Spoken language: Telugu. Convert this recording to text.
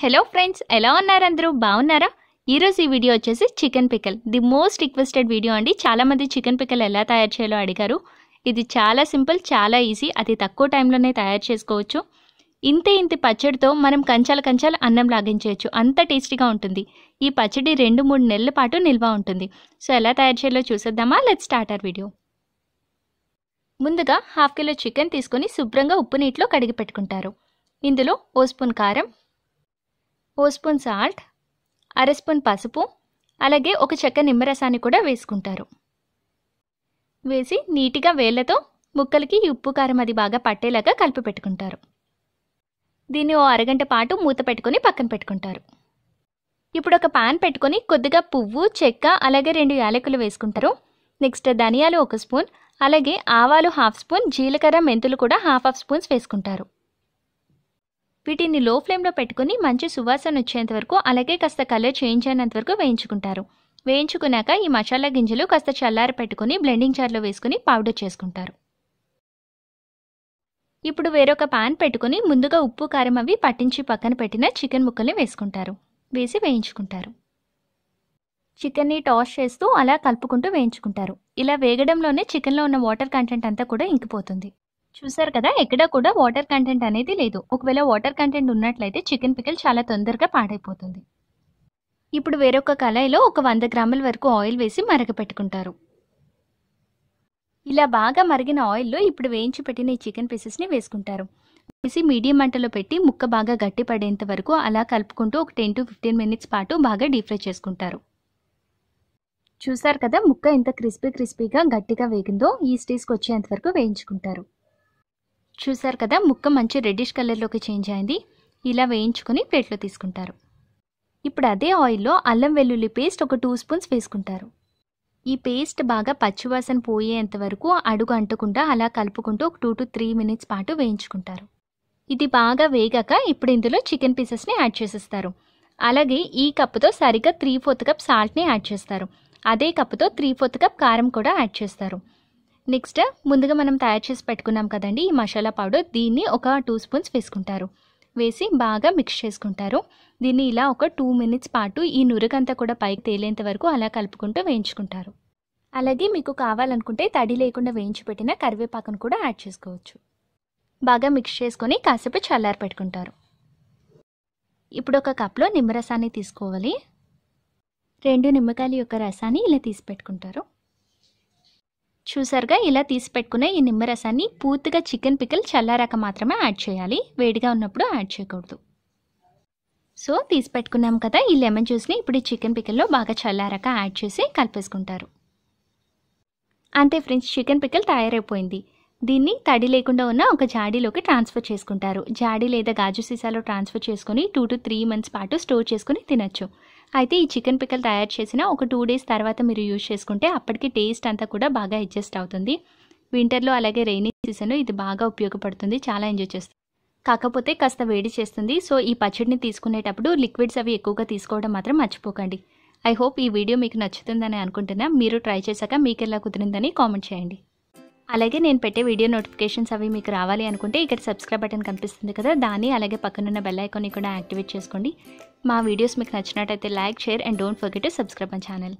హలో ఫ్రెండ్స్ ఎలా ఉన్నారు అందరూ? బాగున్నారా ఈరోజు ఈ వీడియో వచ్చేసి chicken pickle the most requested video అండి. చాలామంది చికెన్ పికల్ ఎలా తయారు చేయాలో అడిగారు. ఇది చాలా సింపుల్ చాలా ఈజీ అతి తక్కువ టైంలోనే తయారు చేసుకోవచ్చు. ఇంతే ఇంత పచ్చడితో మనం కంచాల కంచాల అన్నం లాగించేయచ్చు. అంత టేస్టీగా ఉంటుంది. ఈ పచ్చడి రెండు మూడు నెలల పాటు నిల్వ ఉంటుంది. సో ఎలా తయారు చేయాలో చూసేద్దామా? లెట్ స్టార్ట్ అవర్ వీడియో ముందుగా హాఫ్ కిలో చికెన్ తీసుకొని శుభ్రంగా ఉప్పు నీటిలో కడిగి పెట్టుకుంటారు. ఇందులో ఓ స్పూన్ కారం ఓ స్పూన్ సాల్ట్ అర స్పూన్ పసుపు అలాగే ఒక చెక్క నిమ్మరసాన్ని కూడా వేసుకుంటారు. వేసి నీటిగా వేళ్ళతో ముక్కలకి ఉప్పు కారం అది బాగా పట్టేలాగా కలిపి పెట్టుకుంటారు. దీన్ని ఓ అరగంట పాటు మూత పెట్టుకొని పక్కన పెట్టుకుంటారు. ఇప్పుడు ఒక పాన్ పెట్టుకొని కొద్దిగా పువ్వు చెక్క అలాగే రెండు యాలకులు వేసుకుంటారు. నెక్స్ట్ ధనియాలు ఒక స్పూన్ అలాగే ఆవాలు హాఫ్ స్పూన్ జీలకర్ర మెంతులు కూడా హాఫ్ హాఫ్ స్పూన్స్ వేసుకుంటారు. వీటిని లో ఫ్లేమ్లో పెట్టుకుని మంచి సువాసన వచ్చేంత వరకు అలాగే కాస్త కలర్ చేంజ్ అయినంత వరకు వేయించుకుంటారు. వేయించుకున్నాక ఈ మసాలా గింజలు కాస్త చల్లారి పెట్టుకుని బ్లెండింగ్ జార్లో వేసుకుని పౌడర్ చేసుకుంటారు. ఇప్పుడు వేరొక పాన్ పెట్టుకుని ముందుగా ఉప్పు కారం అవి పట్టించి పక్కన పెట్టిన చికెన్ ముక్కల్ని వేసుకుంటారు. వేసి వేయించుకుంటారు. చికెన్ని టాస్ చేస్తూ అలా కలుపుకుంటూ వేయించుకుంటారు. ఇలా వేగడంలోనే చికెన్లో ఉన్న వాటర్ కంటెంట్ అంతా కూడా ఇంకిపోతుంది. చూసారు కదా ఎక్కడ కూడా వాటర్ కంటెంట్ అనేది లేదు. ఒకవేళ వాటర్ కంటెంట్ ఉన్నట్లయితే చికెన్ పికిల్ చాలా తొందరగా పాడైపోతుంది. ఇప్పుడు వేరొక కళాయిలో ఒక వంద గ్రాముల వరకు ఆయిల్ వేసి మరగపెట్టుకుంటారు ఇలా బాగా మరిగిన ఆయిల్లో ఇప్పుడు వేయించి పెట్టిన ఈ చికెన్ పీసెస్ని వేసుకుంటారు. వేసి మీడియం మంటలో పెట్టి ముక్క బాగా గట్టి పడేంత వరకు అలా కలుపుకుంటూ ఒక టెన్ టు ఫిఫ్టీన్ మినిట్స్ పాటు బాగా డీప్ ఫ్రై చేసుకుంటారు. చూసారు కదా ముక్క ఎంత క్రిస్పీ క్రిస్పీగా గట్టిగా వేగిందో ఈ స్టేజ్కి వచ్చేంత వరకు వేయించుకుంటారు. చూసారు కదా ముక్క మంచి రెడ్డిష్ కలర్లోకి చేంజ్ అయింది. ఇలా వేయించుకొని ప్లేట్లో తీసుకుంటారు. ఇప్పుడు అదే ఆయిల్లో అల్లం వెల్లుల్లి పేస్ట్ ఒక టూ స్పూన్స్ వేసుకుంటారు. ఈ పేస్ట్ బాగా పచ్చివాసన పోయేంత వరకు అడుగు అంటకుండా అలా కలుపుకుంటూ ఒక టూ టు త్రీ మినిట్స్ పాటు వేయించుకుంటారు. ఇది బాగా వేగాక ఇప్పుడు ఇందులో చికెన్ పీసెస్ని యాడ్ చేసేస్తారు. అలాగే ఈ కప్పుతో సరిగ్గా త్రీ ఫోర్త్ కప్ సాల్ట్ని యాడ్ చేస్తారు. అదే కప్పుతో త్రీ ఫోర్త్ కప్ కారం కూడా యాడ్ చేస్తారు. నెక్స్ట్ ముందుగా మనం తయారు చేసి పెట్టుకున్నాం కదండి ఈ మసాలా పౌడర్. దీన్ని ఒక టూ స్పూన్స్ వేసుకుంటారు. వేసి బాగా మిక్స్ చేసుకుంటారు. దీన్ని ఇలా ఒక టూ మినిట్స్ పాటు ఈ నురగంతా కూడా పైకి తేలేంత వరకు అలా కలుపుకుంటూ వేయించుకుంటారు. అలాగే మీకు కావాలనుకుంటే తడి లేకుండా వేయించి పెట్టిన కరివేపాకును కూడా యాడ్ చేసుకోవచ్చు. బాగా మిక్స్ చేసుకొని కాసేపు చల్లారి పెట్టుకుంటారు. ఇప్పుడు ఒక కప్లో నిమ్మరసాన్ని తీసుకోవాలి. రెండు నిమ్మకాయల యొక్క రసాన్ని ఇలా తీసి పెట్టుకుంటారు. చూసారుగా ఇలా తీసి పెట్టుకున్న ఈ నిమ్మరసాన్ని పూర్తిగా చికెన్ పికిల్ చల్లారాక మాత్రమే యాడ్ చేయాలి. వేడిగా ఉన్నప్పుడు యాడ్ చేయకూడదు. సో తీసి పెట్టుకున్నాం కదా ఈ లెమన్ జ్యూస్ని ఇప్పుడు ఈ చికెన్ పికిల్లో బాగా చల్లారాక యాడ్ చేసి కలిపేసుకుంటారు. అంతే ఫ్రెండ్స్ చికెన్ పికిల్ తయారైపోయింది. దీన్ని తడి లేకుండా ఉన్న ఒక జాడీలోకి ట్రాన్స్ఫర్ చేసుకుంటారు. జాడీ లేదా గాజు సీసాలో ట్రాన్స్ఫర్ చేసుకొని టూ టు త్రీ మంత్స్ పాటు స్టోర్ చేసుకుని తినచ్చు. అయితే ఈ చికెన్ పిక్కలు తయారు చేసిన ఒక టూ డేస్ తర్వాత మీరు యూజ్ చేసుకుంటే అప్పటికి టేస్ట్ అంతా కూడా బాగా అడ్జస్ట్ అవుతుంది. వింటర్లో అలాగే రెయినీ సీజన్లో ఇది బాగా ఉపయోగపడుతుంది. చాలా ఎంజాయ్ చేస్తుంది. కాకపోతే కాస్త వేడి చేస్తుంది. సో ఈ పచ్చడిని తీసుకునేటప్పుడు లిక్విడ్స్ అవి ఎక్కువగా తీసుకోవడం మాత్రం మర్చిపోకండి. ఐ హోప్ ఈ వీడియో మీకు నచ్చుతుందని అనుకుంటున్నా. మీరు ట్రై చేశాక మీకు ఎలా కుదిరిందని కామెంట్ చేయండి. అలాగే నేను పెట్టే వీడియో నోటిఫికేషన్స్ అవి మీకు రావాలి అనుకుంటే ఇక్కడ సబ్స్క్రైబ్ బటన్ కనిపిస్తుంది కదా దాన్ని అలాగే పక్కనున్న బెల్ ఐకాన్ని కూడా యాక్టివేట్ చేసుకోండి. మా వీడియోస్ మీకు నచ్చినట్టయితే like share and don't forget to subscribe my channel.